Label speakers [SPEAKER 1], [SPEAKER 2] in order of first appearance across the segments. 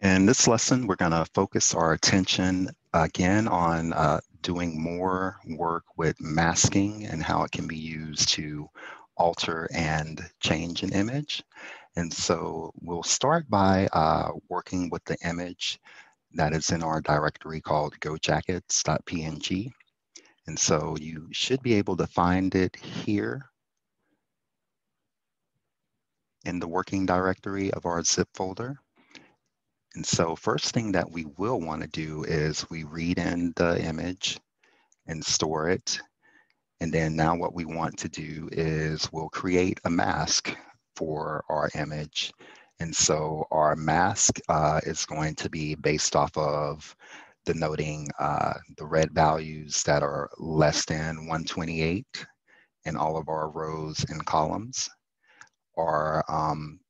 [SPEAKER 1] In this lesson, we're going to focus our attention again on uh, doing more work with masking and how it can be used to alter and change an image. And so we'll start by uh, working with the image that is in our directory called gojackets.png. And so you should be able to find it here in the working directory of our zip folder. And so first thing that we will want to do is we read in the image and store it. And then now what we want to do is we'll create a mask for our image. And so our mask uh, is going to be based off of denoting uh, the red values that are less than 128 in all of our rows and columns. Our um,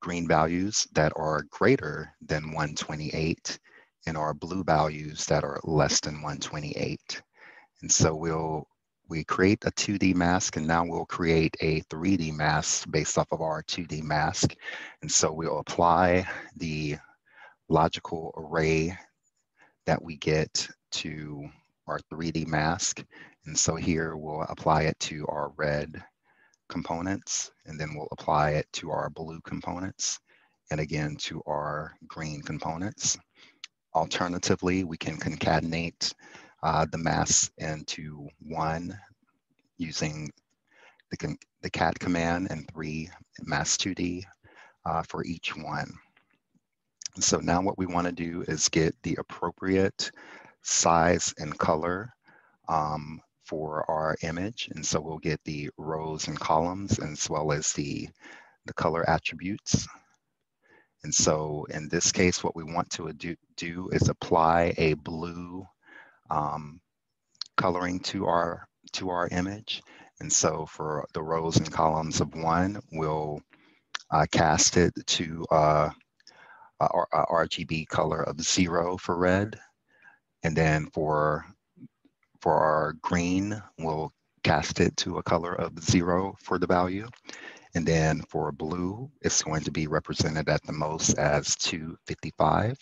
[SPEAKER 1] green values that are greater than 128 and our blue values that are less than 128. And so we'll we create a 2D mask and now we'll create a 3D mask based off of our 2D mask. And so we'll apply the logical array that we get to our 3D mask. And so here we'll apply it to our red components, and then we'll apply it to our blue components, and again to our green components. Alternatively, we can concatenate uh, the mass into one using the, the cat command and three mask2d uh, for each one. So now what we want to do is get the appropriate size and color um, for our image. And so we'll get the rows and columns as well as the, the color attributes. And so in this case, what we want to do, do is apply a blue um, coloring to our, to our image. And so for the rows and columns of one, we'll uh, cast it to uh, our, our RGB color of zero for red. And then for for our green, we'll cast it to a color of zero for the value. And then for blue, it's going to be represented at the most as 255.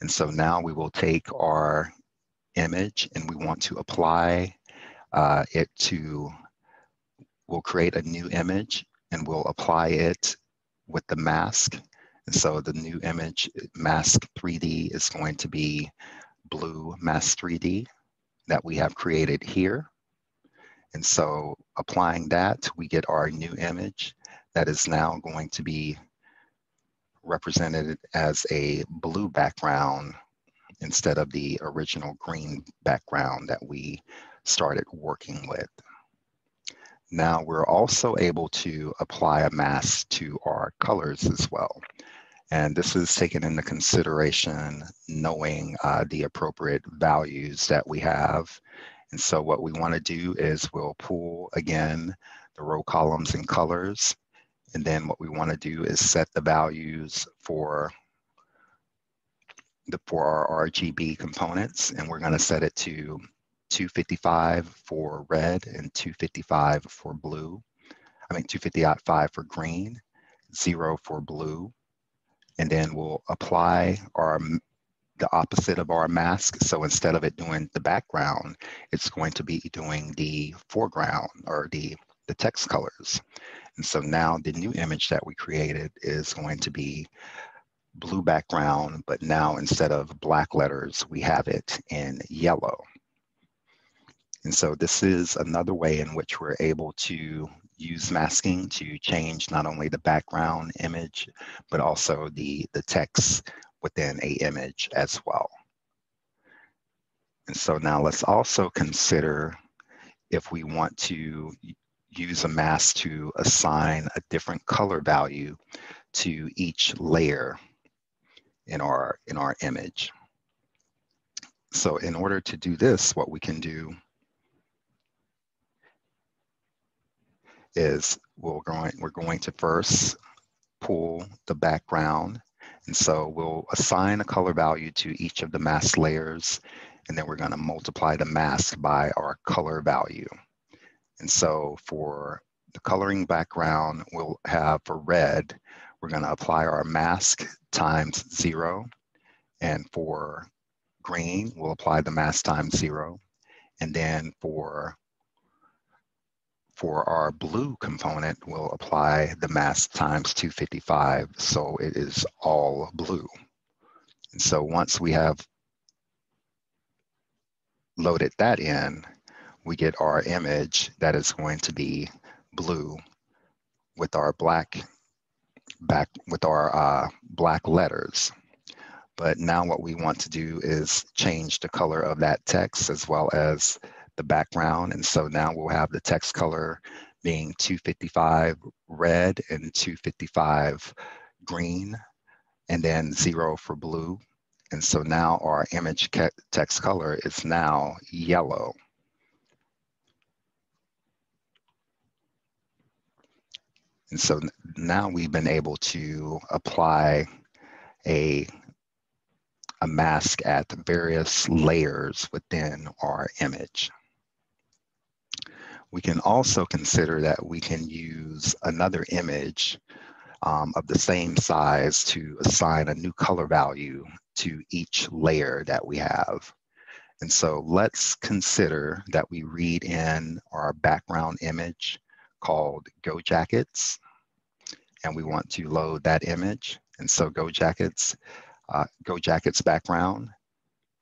[SPEAKER 1] And so now we will take our image and we want to apply uh, it to, we'll create a new image and we'll apply it with the mask. And so the new image mask 3D is going to be blue mask 3D that we have created here. And so applying that, we get our new image that is now going to be represented as a blue background instead of the original green background that we started working with. Now we're also able to apply a mask to our colors as well. And this is taken into consideration knowing uh, the appropriate values that we have. And so what we wanna do is we'll pull again the row columns and colors. And then what we wanna do is set the values for the for our RGB components. And we're gonna set it to 255 for red and 255 for blue. I mean, 255 for green, zero for blue, and then we'll apply our the opposite of our mask. So instead of it doing the background, it's going to be doing the foreground or the, the text colors. And so now the new image that we created is going to be blue background, but now instead of black letters, we have it in yellow. And so this is another way in which we're able to use masking to change not only the background image, but also the, the text within a image as well. And so now let's also consider if we want to use a mask to assign a different color value to each layer in our, in our image. So in order to do this, what we can do is we're going, we're going to first pull the background. And so we'll assign a color value to each of the mask layers, and then we're gonna multiply the mask by our color value. And so for the coloring background we'll have for red, we're going to apply our mask times zero. And for green, we'll apply the mask times zero. And then for for our blue component, we'll apply the mass times 255, so it is all blue. And so once we have loaded that in, we get our image that is going to be blue with our black back with our uh, black letters. But now what we want to do is change the color of that text as well as the background. And so now we'll have the text color being 255 red and 255 green, and then zero for blue. And so now our image text color is now yellow. And so now we've been able to apply a, a mask at various layers within our image. We can also consider that we can use another image um, of the same size to assign a new color value to each layer that we have. And so let's consider that we read in our background image called Go Jackets and we want to load that image. And so Go Jackets, uh, Go Jackets background.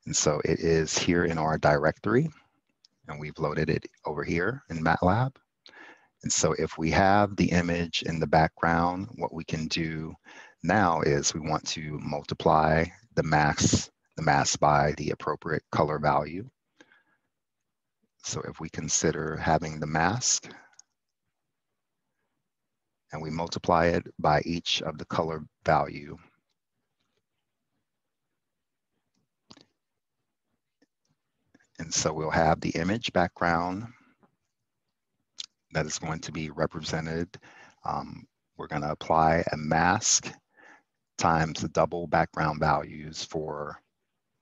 [SPEAKER 1] And so it is here in our directory and we've loaded it over here in MATLAB. And so if we have the image in the background, what we can do now is we want to multiply the mask, the mask by the appropriate color value. So if we consider having the mask and we multiply it by each of the color value. And so we'll have the image background that is going to be represented. Um, we're going to apply a mask times the double background values for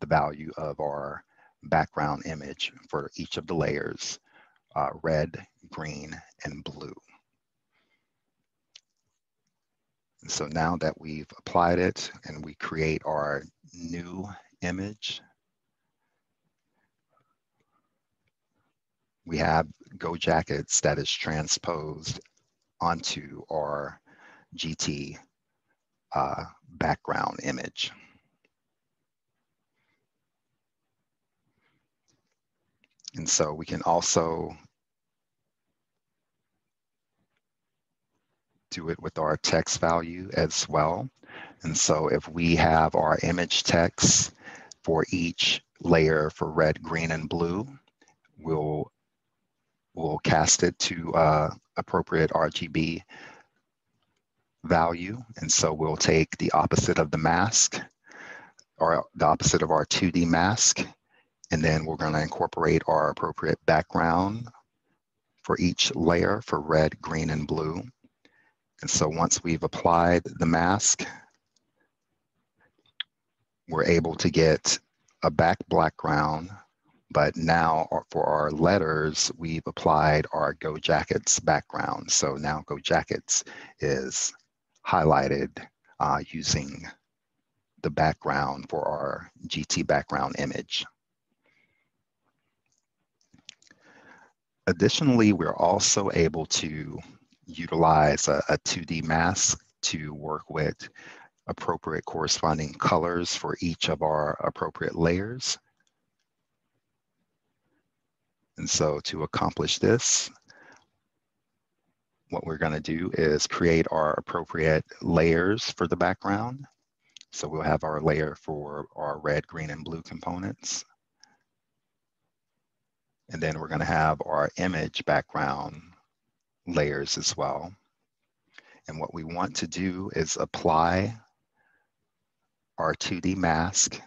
[SPEAKER 1] the value of our background image for each of the layers, uh, red, green, and blue. So now that we've applied it and we create our new image, we have Go Jackets that is transposed onto our GT uh, background image. And so we can also do it with our text value as well. And so if we have our image text for each layer for red, green, and blue, we'll, we'll cast it to uh, appropriate RGB value. And so we'll take the opposite of the mask or the opposite of our 2D mask, and then we're gonna incorporate our appropriate background for each layer for red, green, and blue. And so once we've applied the mask, we're able to get a back background, but now for our letters, we've applied our Go Jackets background. So now Go Jackets is highlighted uh, using the background for our GT background image. Additionally, we're also able to utilize a, a 2D mask to work with appropriate corresponding colors for each of our appropriate layers. And so to accomplish this, what we're going to do is create our appropriate layers for the background. So we'll have our layer for our red, green, and blue components. And then we're going to have our image background layers as well. And what we want to do is apply our 2D mask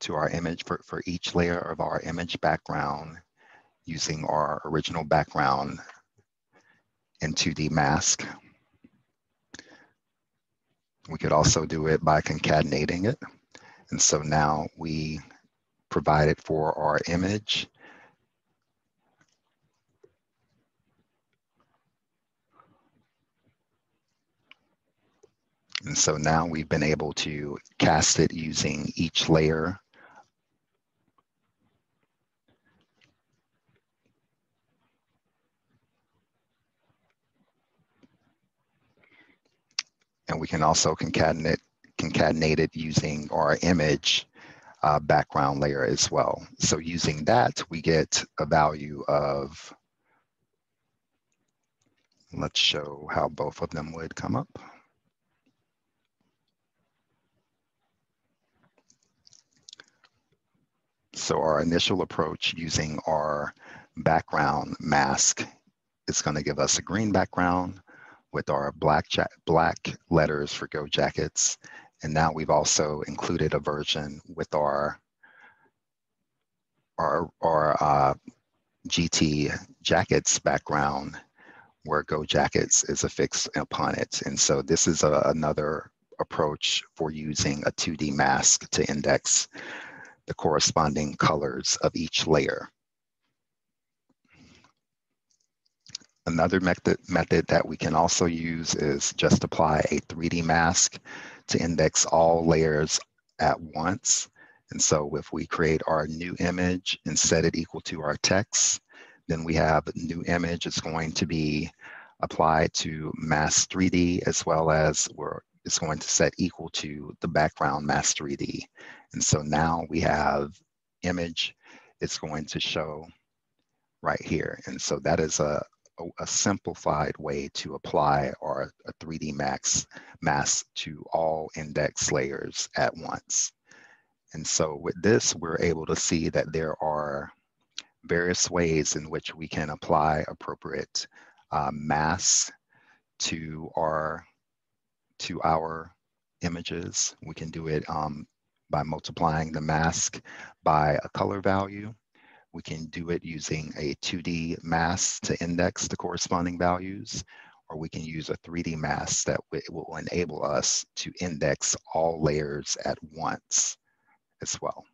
[SPEAKER 1] to our image for, for each layer of our image background using our original background in 2D mask. We could also do it by concatenating it. And so now we provide it for our image. And so now we've been able to cast it using each layer we can also concatenate, concatenate it using our image uh, background layer as well. So using that, we get a value of, let's show how both of them would come up. So our initial approach using our background mask is going to give us a green background with our black, black letters for Go Jackets. And now we've also included a version with our, our, our uh, GT Jackets background where Go Jackets is affixed upon it. And so this is a, another approach for using a 2D mask to index the corresponding colors of each layer. Another method, method that we can also use is just apply a 3D mask to index all layers at once. And so if we create our new image and set it equal to our text, then we have new image is going to be applied to mask 3D as well as we're it's going to set equal to the background mask 3D. And so now we have image, it's going to show right here. And so that is a, a, a simplified way to apply our a 3D max mask to all index layers at once. And so with this, we're able to see that there are various ways in which we can apply appropriate uh, masks to our to our images. We can do it um, by multiplying the mask by a color value. We can do it using a 2D mask to index the corresponding values, or we can use a 3D mask that will enable us to index all layers at once as well.